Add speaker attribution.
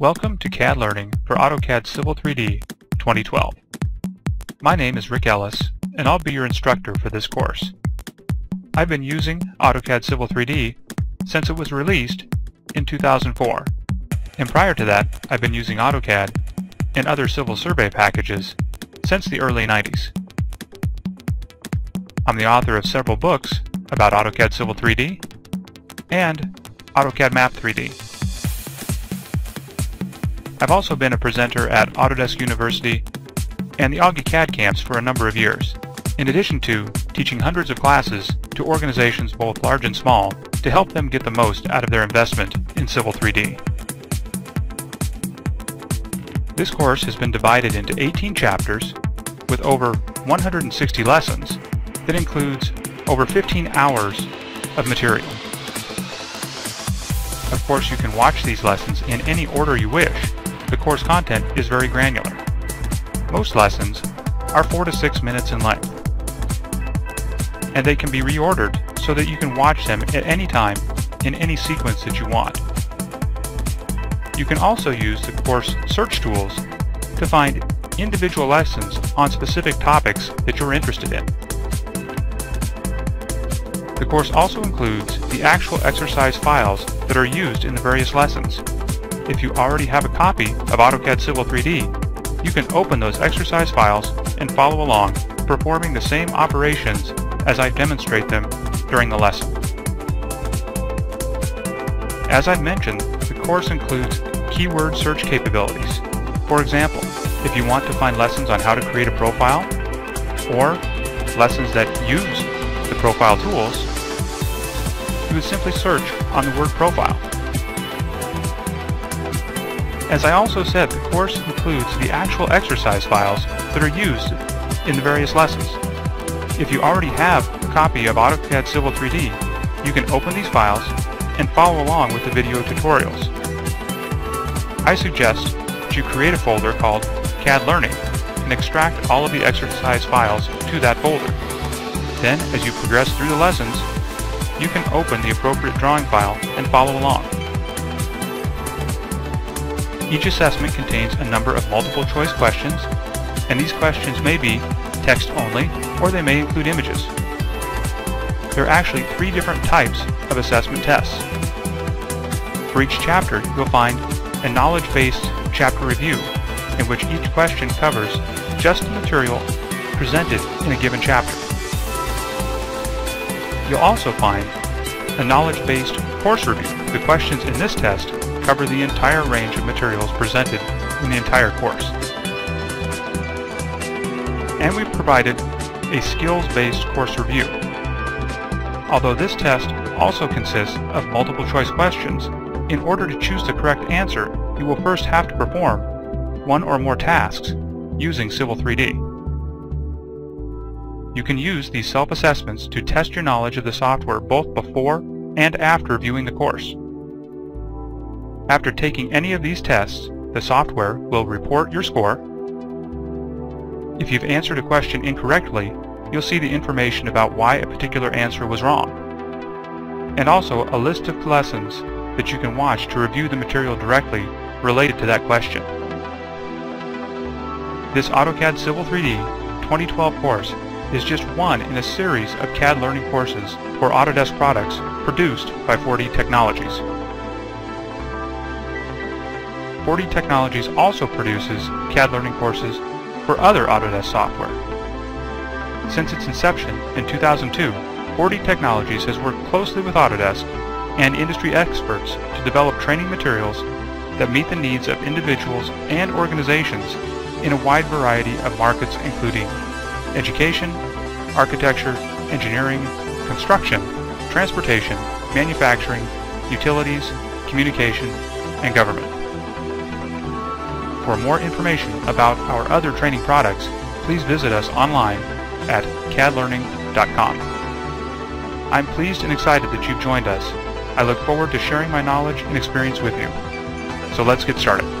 Speaker 1: Welcome to CAD Learning for AutoCAD Civil 3D 2012. My name is Rick Ellis, and I'll be your instructor for this course. I've been using AutoCAD Civil 3D since it was released in 2004, and prior to that I've been using AutoCAD and other civil survey packages since the early 90s. I'm the author of several books about AutoCAD Civil 3D and AutoCAD Map 3D. I've also been a presenter at Autodesk University and the AUGI CAD camps for a number of years, in addition to teaching hundreds of classes to organizations both large and small to help them get the most out of their investment in Civil 3D. This course has been divided into 18 chapters with over 160 lessons that includes over 15 hours of material. Of course, you can watch these lessons in any order you wish, the course content is very granular. Most lessons are 4 to 6 minutes in length, and they can be reordered so that you can watch them at any time in any sequence that you want. You can also use the course search tools to find individual lessons on specific topics that you're interested in. The course also includes the actual exercise files that are used in the various lessons, if you already have a copy of AutoCAD Civil 3D, you can open those exercise files and follow along, performing the same operations as I demonstrate them during the lesson. As I've mentioned, the course includes keyword search capabilities. For example, if you want to find lessons on how to create a profile, or lessons that use the profile tools, you would simply search on the word profile. As I also said, the course includes the actual exercise files that are used in the various lessons. If you already have a copy of AutoCAD Civil 3D, you can open these files and follow along with the video tutorials. I suggest that you create a folder called CAD Learning and extract all of the exercise files to that folder. Then, as you progress through the lessons, you can open the appropriate drawing file and follow along. Each assessment contains a number of multiple choice questions, and these questions may be text only or they may include images. There are actually three different types of assessment tests. For each chapter, you'll find a knowledge-based chapter review in which each question covers just the material presented in a given chapter. You'll also find a knowledge-based course review. The questions in this test cover the entire range of materials presented in the entire course. And we've provided a skills-based course review. Although this test also consists of multiple choice questions, in order to choose the correct answer, you will first have to perform one or more tasks using Civil 3D. You can use these self-assessments to test your knowledge of the software both before and after viewing the course. After taking any of these tests, the software will report your score. If you've answered a question incorrectly, you'll see the information about why a particular answer was wrong, and also a list of lessons that you can watch to review the material directly related to that question. This AutoCAD Civil 3D 2012 course is just one in a series of CAD learning courses for Autodesk products produced by 4D Technologies. 4D Technologies also produces CAD learning courses for other Autodesk software. Since its inception in 2002, 4D Technologies has worked closely with Autodesk and industry experts to develop training materials that meet the needs of individuals and organizations in a wide variety of markets including education, architecture, engineering, construction, transportation, manufacturing, utilities, communication, and government. For more information about our other training products, please visit us online at cadlearning.com. I'm pleased and excited that you've joined us. I look forward to sharing my knowledge and experience with you. So let's get started.